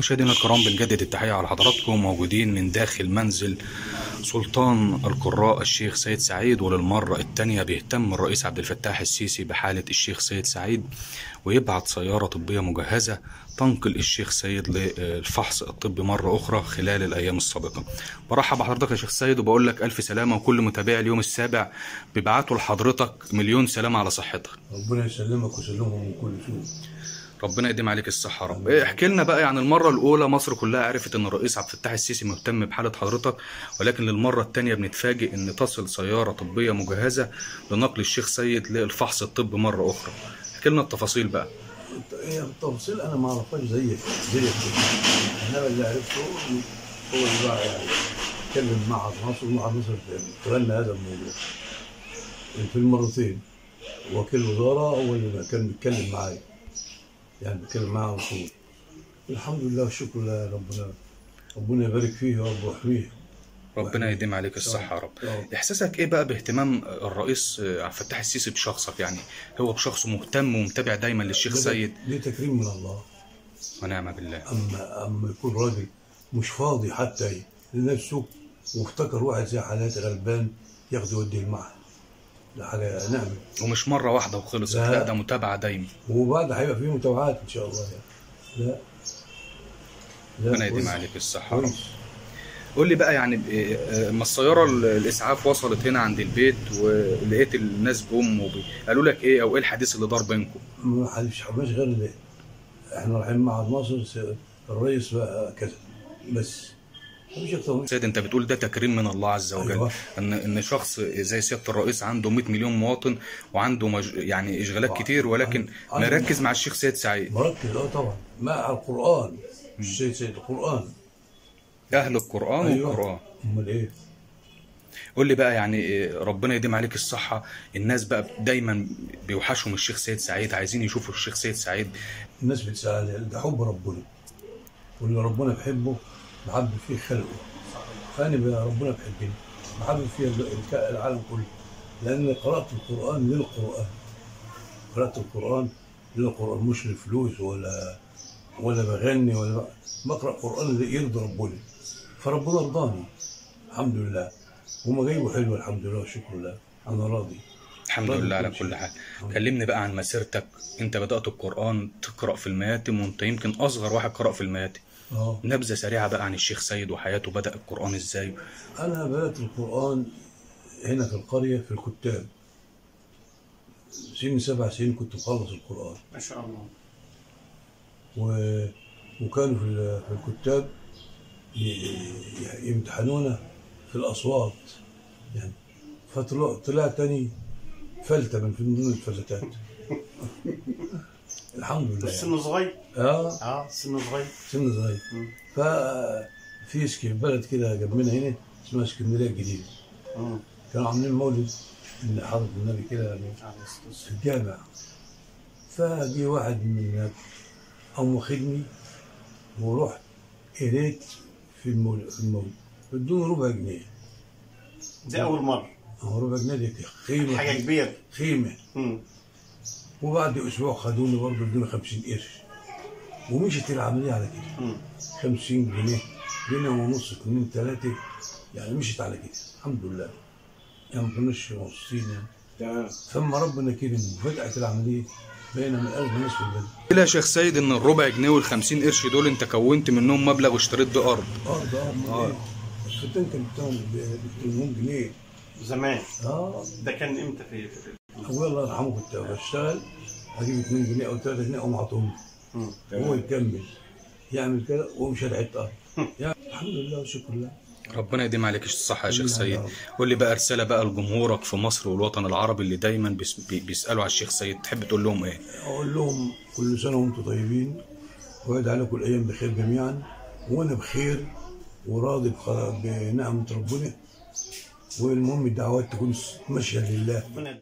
مشاهدينا الكرام بنجدد التحية على حضراتكم موجودين من داخل منزل سلطان القراء الشيخ سيد سعيد وللمرة الثانية بيهتم الرئيس عبد الفتاح السيسي بحالة الشيخ سيد سعيد ويبعت سيارة طبية مجهزة تنقل الشيخ سيد للفحص الطبي مرة أخرى خلال الأيام السابقة. برحب بحضرتك يا شيخ سيد وبقول لك ألف سلامة وكل متابعي اليوم السابع بيبعتوا لحضرتك مليون سلامة على صحتك. ربنا يسلمك ويسلمهم من كل سوء. ربنا يديم عليك الصحة يا رب. احكي لنا بقى يعني المرة الأولى مصر كلها عرفت إن الرئيس عبد الفتاح السيسي مهتم بحالة حضرتك ولكن للمرة الثانية بنتفاجئ إن تصل سيارة طبية مجهزة لنقل الشيخ سيد للفحص الطبي مرة أخرى. احكي لنا التفاصيل بقى. التفاصيل أنا ما أعرفهاش زيك زيك. انما اللي عرفته هو اللي بقى يعني اتكلم مع مصر ومع مصر تبنى هذا الموضوع. في المرتين وكيل وزارة هو اللي كان بيتكلم معايا. يعني بيتكلم معاه على طول الحمد لله والشكر لله ربنا. ربنا يبارك فيه يا رب ويحميه. ربنا يديم عليك الصحة يا رب. آه. إحساسك إيه بقى باهتمام الرئيس عبد الفتاح السيسي بشخصك يعني؟ هو بشخصه مهتم ومتابع دايما للشيخ ده- سيد. دي تكريم من الله. ونعم بالله. أما أما يكون راجل مش فاضي حتى لنفسه وافتكر واحد زي حالاتي غلبان ياخده يوديه المعهد. ده حاجة نعمه ومش مرة واحدة وخلصت. لا. لا ده متابعة دايما. وبعد هيبقى فيه متابعات إن شاء الله يعني. لا. لا ربنا يديم. عليك كويس. قول لي بقى يعني إيه، آه، ما السيارة ال- الإسعاف وصلت هنا عند البيت ولقيت الناس جم قالوا لك إيه أو إيه الحديث اللي دار بينكم؟ ما حدش غير اللي إحنا رايحين معهد مصر الرئيس بقى كذا. بس. سيد أنت بتقول ده تكريم من الله عز وجل. أيوة. إن إن شخص زي سيادة الرئيس عنده 100 مليون مواطن وعنده مج... يعني إشغالات كتير ولكن مركز مع الشيخ سيد سعيد. مركز آه طبعا. مع القرآن. مش سيد سيد القرآن. أهل القرآن أيوة. والقرآن. أمال إيه؟ قول لي بقى يعني إيه، ربنا يديم عليك الصحة. الناس بقى دايما بيوحشهم الشيخ سيد سعيد عايزين يشوفوا الشيخ سيد سعيد. الناس بتسأل ده حب ربنا. واللي ربنا بيحبه بحب فيه خلقه. فأنا ربنا بيحبني بحب فيه العالم كله. لأن قرأت القرآن للقرآن قرأت القرآن. للقرآن مش لفلوس ولا ولا بغني ولا. بقرأ قرآن اللي يرضي ربنا فربنا رضاني. الحمد لله. وما جايبه حلو الحمد لله والشكر لله. أنا راضي. الحمد لله على كل الحمد كلمني بقى عن مسيرتك. أنت بدأت القرآن تقرأ في المياتم وأنت يمكن أصغر واحد قرأ في المياتم. آه. نبذة سريعة بقى عن الشيخ سيد وحياته بدأ القرآن إزاي. أنا بدأت القرآن هنا في القرية في الكتاب. سن سبع سنين كنت مخلص القرآن. ما شاء الله. و... وكانوا في, ال- في الكتاب ي... ي- يمتحنونا في الأصوات. يعني فطلع طلع تاني فلتة من في ضمن الفلتات. الحمد لله. سنه صغير. آه. آه سنه صغير. سن صغير. ففي اسك- بلد كده جنبنا هنا اسمها اسكندرية الجديدة. كانوا عاملين مولد ان حضرة النبي كده يعني في. الجامع. فجي واحد من هناك قام واخدني ورحت قريت في المولد في المولد. بدون ربع جنيه. دي أول مرة. هو ربع جنيه دي خيمه حاجة كبيرة. خيمه مم. وبعد أسبوع خدوني برضه ادوني 50 قرش. ومشيت العملية على كده. مم. 50 جنيه جنيه ونص اتنين تلاتة. يعني مشيت على كده. الحمد لله. يعني ما كناش مبسوطين يعني. تمام. ثم ربنا كرم وفتحت العملية بقينا من أغنى ناس في البلد. لا يا شيخ سيد إن الربع جنيه والخمسين قرش دول أنت كونت منهم مبلغ واشتريت بيه أرض. أرض آه الفتان كان بتاعهم ب 800 جنيه. زمان. آه. ده كان إمتى في, في ابويا الله يرحمه كنت بشتغل. أجيب 2 جنيه أو 3 جنيه اقوم اعطيهم. هو يكمل. يعمل كده وهو مش حتة ارض يعني الحمد لله والشكر لله ربنا يديم عليك الصحة يا شيخ سيد. قول لي بقى رسالة بقى لجمهورك في مصر والوطن العربي اللي دايما بيس- بي- بيسألوا على الشيخ سيد تحب تقول لهم إيه؟ أقول لهم كل سنة وأنتم طيبين. ويدعي لكم الأيام بخير جميعا. وأنا بخير وراضي بخ- بنعمة ربنا. والمهم الدعوات تكون ماشية لله. ربنا يديك